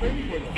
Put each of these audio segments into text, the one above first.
Thank you.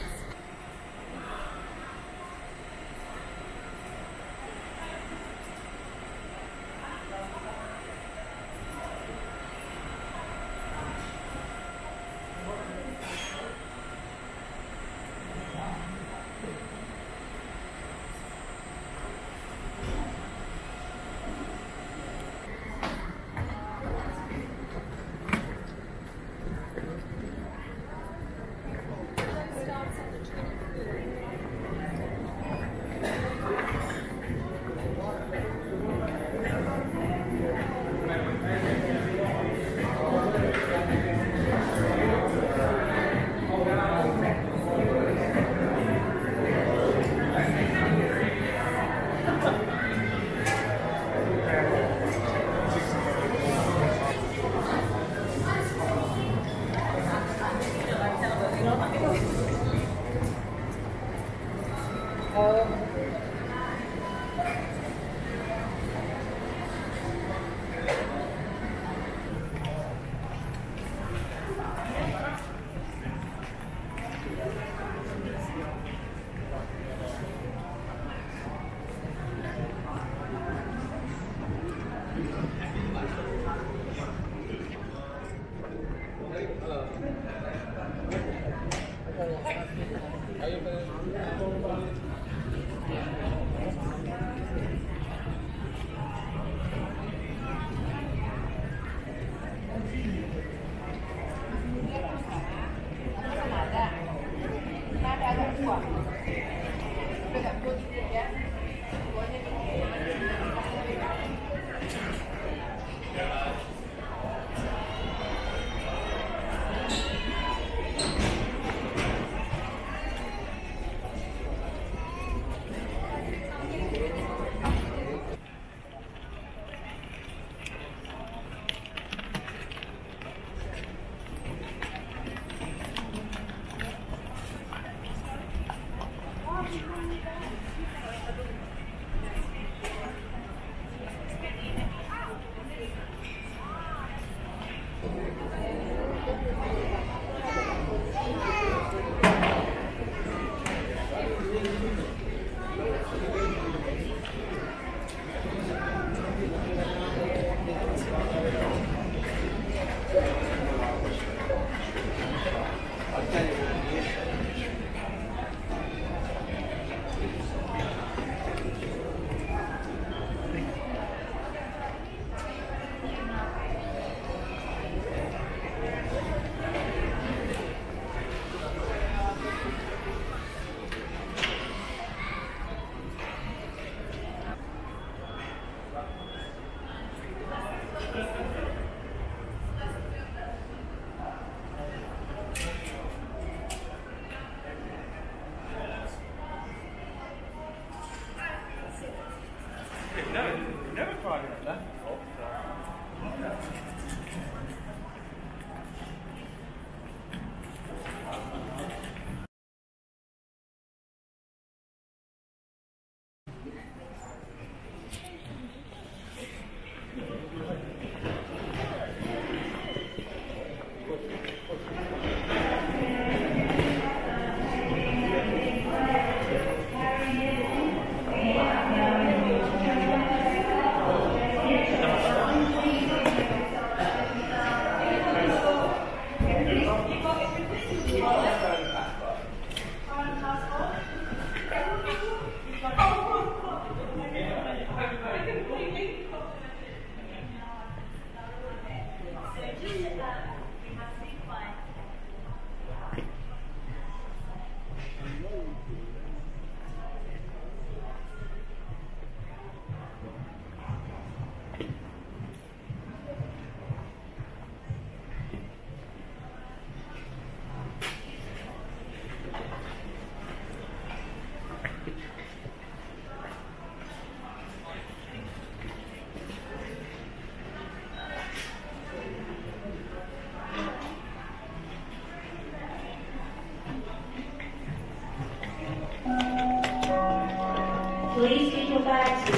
Please get bags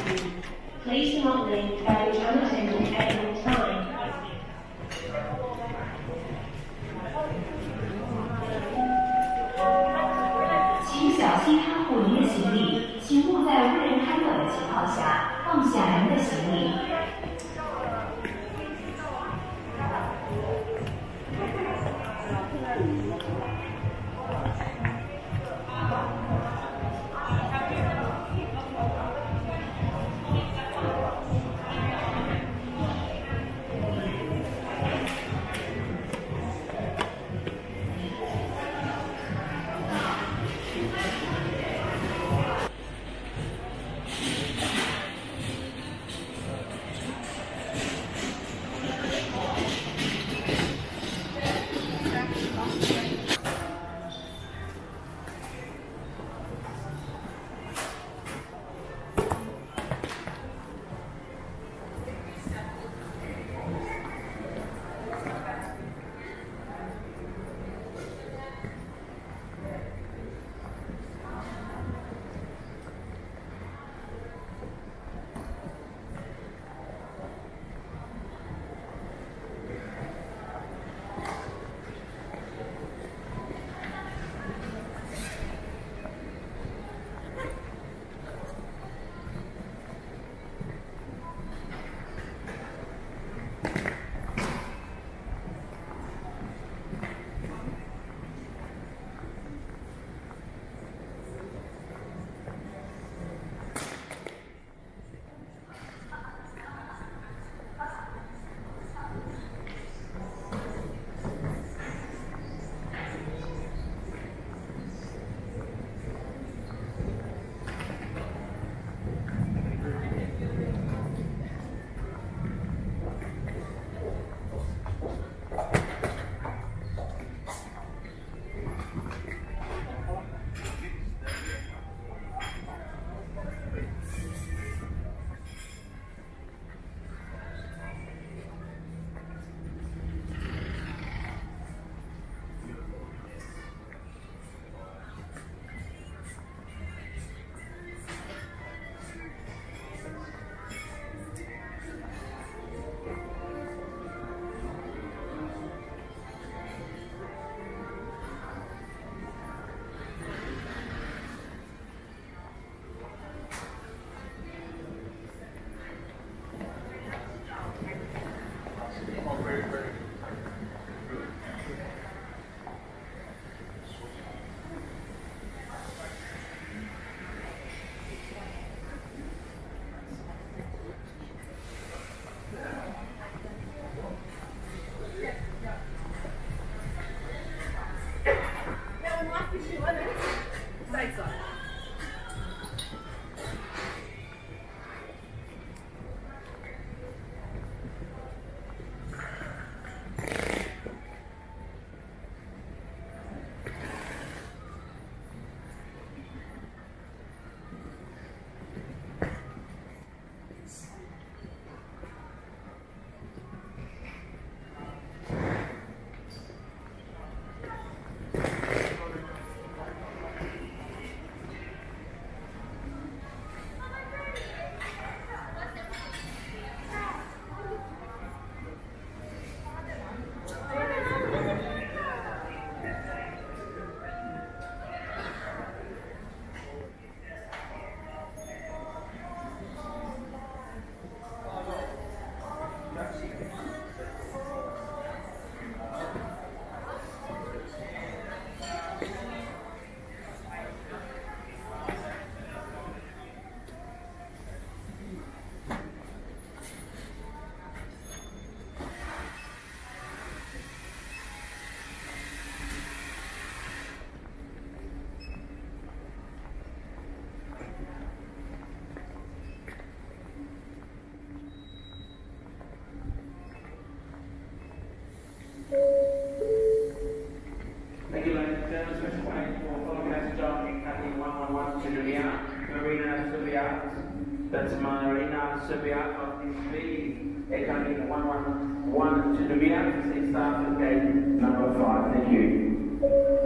Please your 请小心看护您的行李，请勿在无人看管的情况下放下您的行李。Marina Serbia of this the accounting 111 to the Mia, 6,000 number 5. Thank you.